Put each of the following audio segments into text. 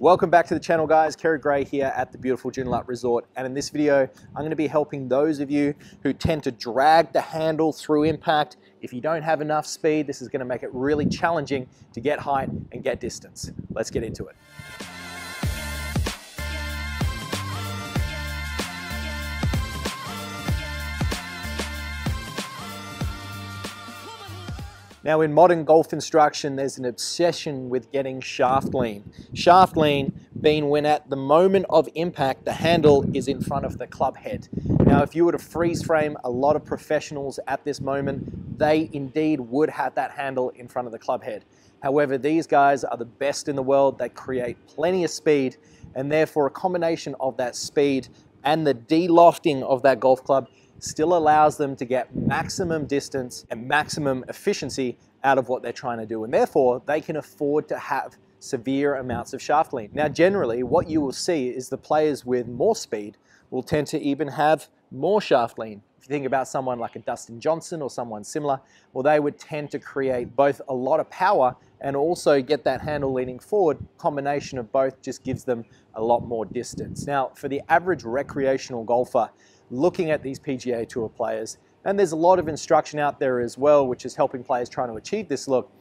Welcome back to the channel guys, Kerrod Gray here at the beautiful Joondalup Resort and in this video I'm going to be helping those of you who tend to drag the handle through impact. If you don't have enough speed this is going to make it really challenging to get height and get distance. Let's get into it. Now in modern golf instruction, there's an obsession with getting shaft lean. Shaft lean being when at the moment of impact, the handle is in front of the club head. Now, if you were to freeze frame a lot of professionals at this moment, they indeed would have that handle in front of the club head. However, these guys are the best in the world. They create plenty of speed and therefore a combination of that speed and the de-lofting of that golf club still allows them to get maximum distance and maximum efficiency out of what they're trying to do. And therefore, they can afford to have severe amounts of shaft lean. Now, generally, what you will see is the players with more speed will tend to even have more shaft lean. If you think about someone like a Dustin Johnson or someone similar, well, they would tend to create both a lot of power and also get that handle leaning forward. Combination of both just gives them a lot more distance. Now, for the average recreational golfer, looking at these PGA Tour players. And there's a lot of instruction out there as well, which is helping players trying to achieve this look.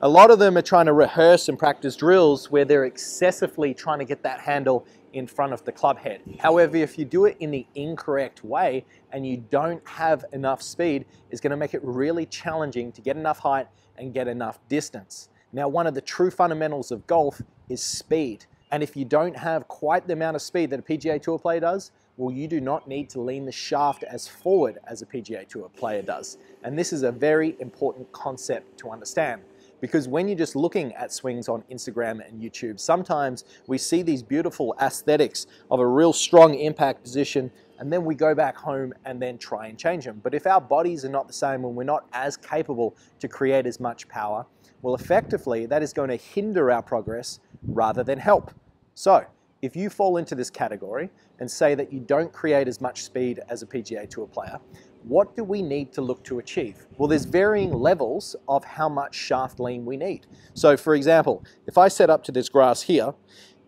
A lot of them are trying to rehearse and practice drills where they're excessively trying to get that handle in front of the club head. However, if you do it in the incorrect way and you don't have enough speed, it's going to make it really challenging to get enough height and get enough distance. Now, one of the true fundamentals of golf is speed. And if you don't have quite the amount of speed that a PGA Tour player does, well, you do not need to lean the shaft as forward as a PGA Tour player does. And this is a very important concept to understand. Because when you're just looking at swings on Instagram and YouTube, sometimes we see these beautiful aesthetics of a real strong impact position, and then we go back home and then try and change them. But if our bodies are not the same and we're not as capable to create as much power, well, effectively, that is going to hinder our progress rather than help. So, if you fall into this category and say that you don't create as much speed as a PGA Tour player, what do we need to look to achieve? Well, there's varying levels of how much shaft lean we need. So for example, if I set up to this grass here,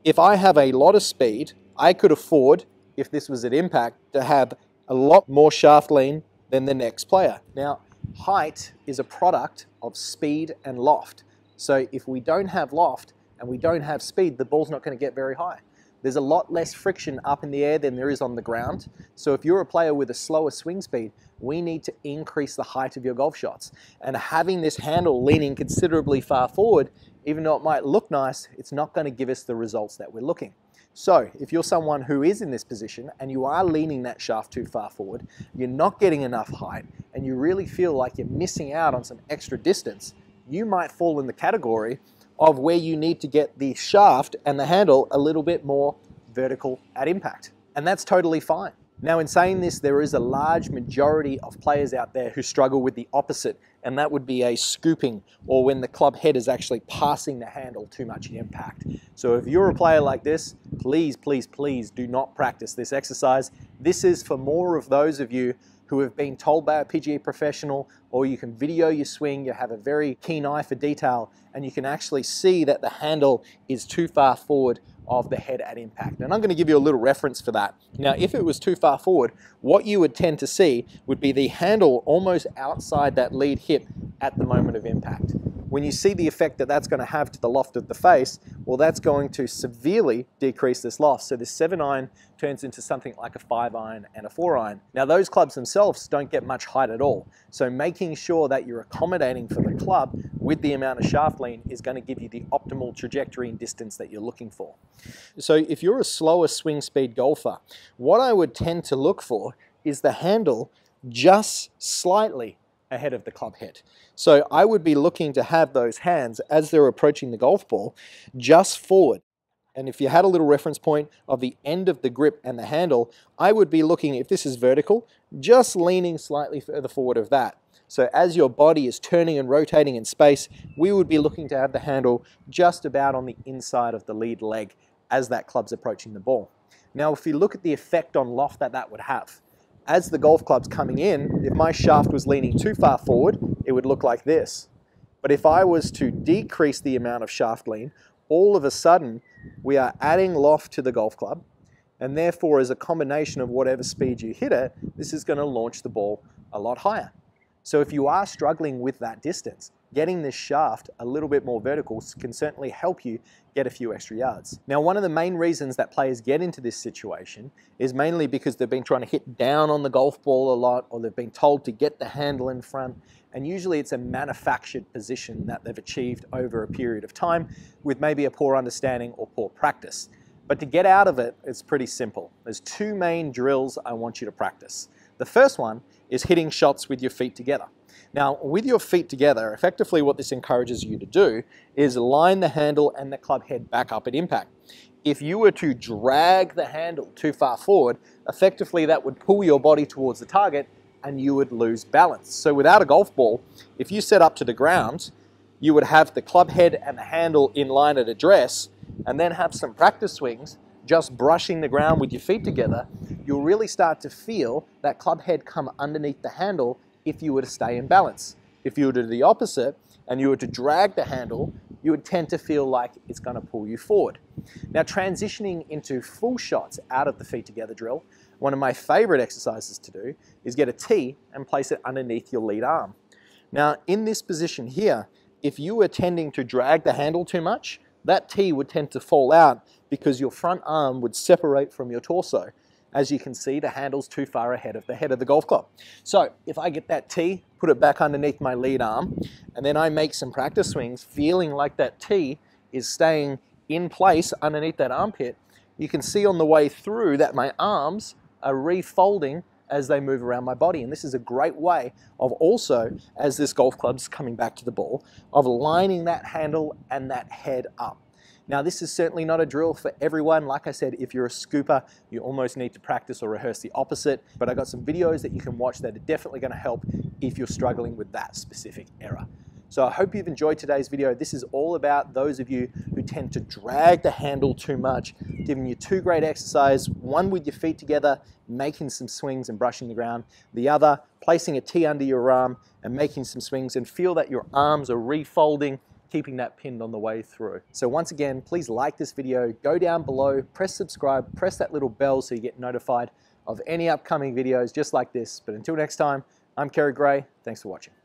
if I have a lot of speed, I could afford, if this was at impact, to have a lot more shaft lean than the next player. Now, height is a product of speed and loft. So if we don't have loft and we don't have speed, the ball's not going to get very high. There's a lot less friction up in the air than there is on the ground. So if you're a player with a slower swing speed, we need to increase the height of your golf shots. And having this handle leaning considerably far forward, even though it might look nice, it's not going to give us the results that we're looking. So if you're someone who is in this position and you are leaning that shaft too far forward, you're not getting enough height, and you really feel like you're missing out on some extra distance, you might fall in the category of where you need to get the shaft and the handle a little bit more vertical at impact. And that's totally fine. Now in saying this, there is a large majority of players out there who struggle with the opposite, and that would be a scooping or when the club head is actually passing the handle too much at impact. So if you're a player like this, please, please, please do not practice this exercise. This is for more of those of you who have been told by a PGA professional, or you can video your swing, you have a very keen eye for detail, and you can actually see that the handle is too far forward of the head at impact. And I'm going to give you a little reference for that. Now, if it was too far forward, what you would tend to see would be the handle almost outside that lead hip at the moment of impact. When you see the effect that that's going to have to the loft of the face, well, that's going to severely decrease this loft. So this 7 iron turns into something like a 5 iron and a 4 iron. Now, those clubs themselves don't get much height at all. So making sure that you're accommodating for the club with the amount of shaft lean is going to give you the optimal trajectory and distance that you're looking for. So if you're a slower swing speed golfer, what I would tend to look for is the handle just slightly ahead of the club head. So I would be looking to have those hands as they're approaching the golf ball just forward. And if you had a little reference point of the end of the grip and the handle, I would be looking, if this is vertical, just leaning slightly further forward of that. So as your body is turning and rotating in space, we would be looking to have the handle just about on the inside of the lead leg as that club's approaching the ball. Now, if you look at the effect on loft that that would have, as the golf club's coming in, if my shaft was leaning too far forward, it would look like this. But if I was to decrease the amount of shaft lean, all of a sudden, we are adding loft to the golf club, and therefore as a combination of whatever speed you hit it, this is going to launch the ball a lot higher. So if you are struggling with that distance, getting this shaft a little bit more vertical can certainly help you get a few extra yards. Now, one of the main reasons that players get into this situation is mainly because they've been trying to hit down on the golf ball a lot or they've been told to get the handle in front. And usually it's a manufactured position that they've achieved over a period of time with maybe a poor understanding or poor practice. But to get out of it, it's pretty simple. There's two main drills I want you to practice. The first one is hitting shots with your feet together. Now, with your feet together, effectively what this encourages you to do is line the handle and the club head back up at impact. If you were to drag the handle too far forward, effectively that would pull your body towards the target and you would lose balance. So without a golf ball, if you set up to the ground, you would have the club head and the handle in line at address and then have some practice swings just brushing the ground with your feet together, you'll really start to feel that club head come underneath the handle if you were to stay in balance. If you were to do the opposite and you were to drag the handle, you would tend to feel like it's going to pull you forward. Now, transitioning into full shots out of the feet together drill, one of my favorite exercises to do is get a tee and place it underneath your lead arm. Now, in this position here, if you were tending to drag the handle too much, that tee would tend to fall out because your front arm would separate from your torso. As you can see, the handle's too far ahead of the head of the golf club. So if I get that tee, put it back underneath my lead arm, and then I make some practice swings, feeling like that tee is staying in place underneath that armpit, you can see on the way through that my arms are refolding as they move around my body. And this is a great way of also, as this golf club's coming back to the ball, of lining that handle and that head up. Now, this is certainly not a drill for everyone. Like I said, if you're a scooper, you almost need to practice or rehearse the opposite. But I got some videos that you can watch that are definitely going to help if you're struggling with that specific error. So I hope you've enjoyed today's video. This is all about those of you who tend to drag the handle too much, giving you two great exercises, one with your feet together, making some swings and brushing the ground, the other placing a tee under your arm and making some swings and feel that your arms are refolding keeping that pinned on the way through. So once again, please like this video, go down below, press subscribe, press that little bell so you get notified of any upcoming videos just like this. But until next time, I'm Kerrod Gray. Thanks for watching.